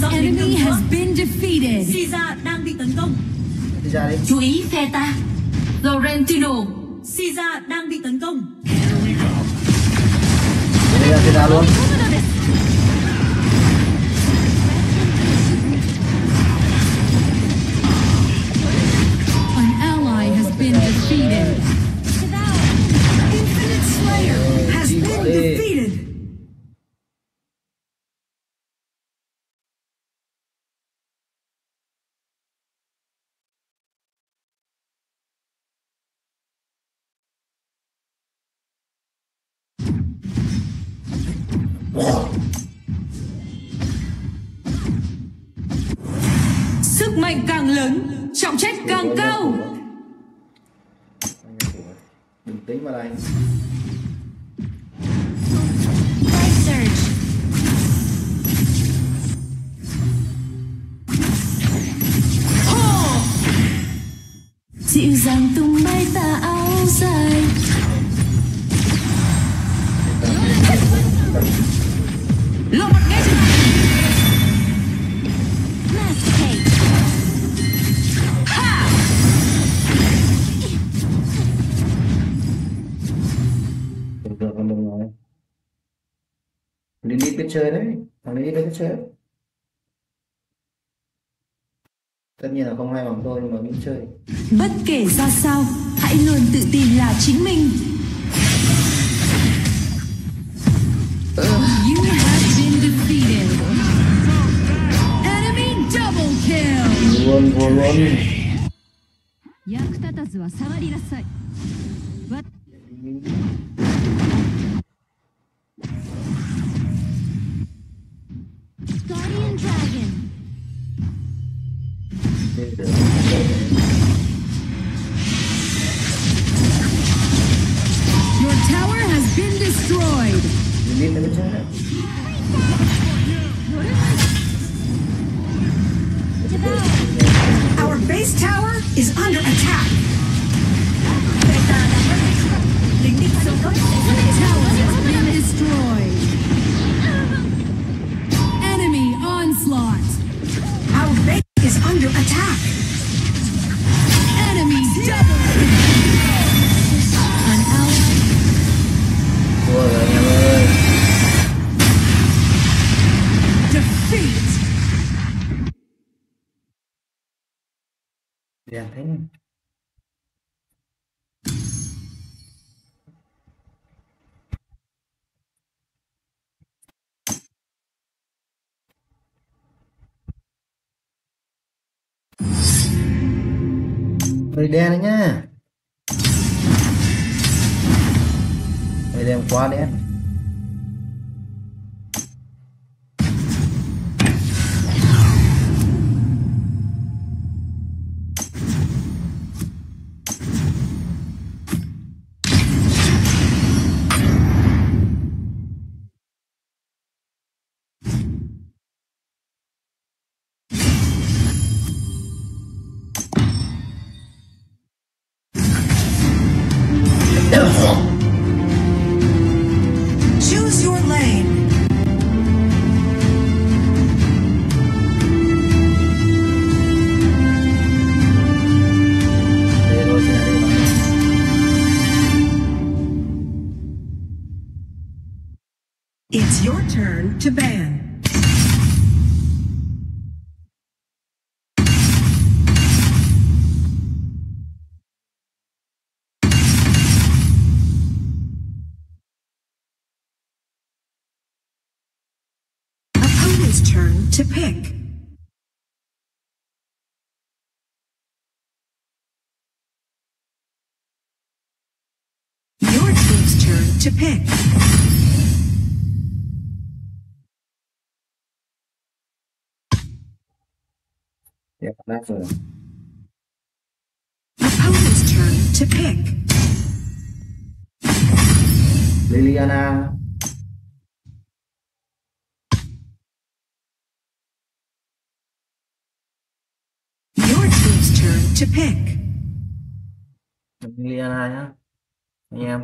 thế nhỉ An enemy has been defeated. Caesar đang bị tấn công. đi ra đi Chú ý phe ta. Laurentino. Caesar đang bị tấn công. đi ra đi ra luôn Sức mạnh càng lớn, trọng trách càng cao. Bình tĩnh vào đây. Dịu dàng tung bay tà áo dài chơi đấy thằng Lilith biết chơi đấy. tất nhiên là không hay bằng tôi nhưng mà biết chơi Bất kể ra sao, hãy luôn tự tin là chính mình. You have been defeated. Enemy double kill. luôn vô luôn 役立たずは触りなさい。 Your tower has been destroyed. You need turn? Our base tower is under attack. The tower đèn thế. Này Mây đen đấy nhá. Mây đen quá đen. Choose your lane. Đây rồi xin đây It's your turn to ban. To pick. Your team's turn to pick. Đáp rồi. Opponent's turn to pick. Liliana. Turn to pick. Liliana nhá. Anh em.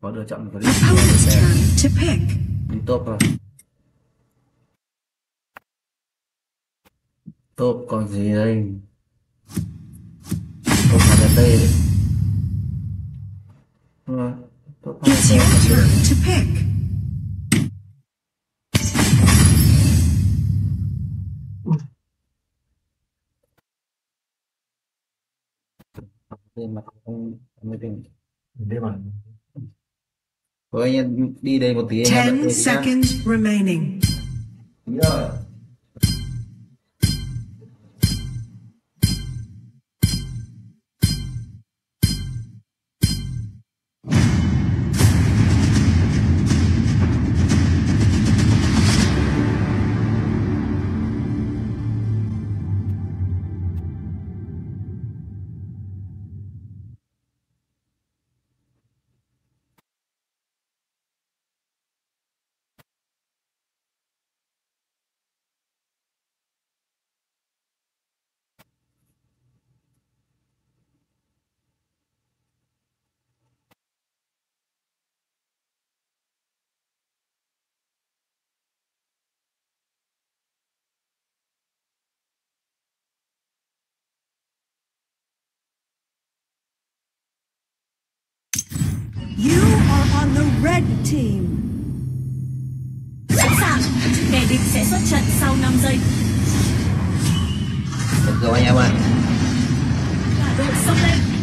Có lựa chọn một cái pick. đi top rồi. Top còn gì đây? Là It's your turn to pick. Mặt không mới tỉnh. Đi mà. Thôi anh em đi đây một tí anh em đợi 10 tôi tí nhá. seconds remaining. Rồi. Red team. Sẵn sàng, kẻ địch sẽ xuất trận sau 5 giây. Let's go anh em ơi. Cả đội xông lên.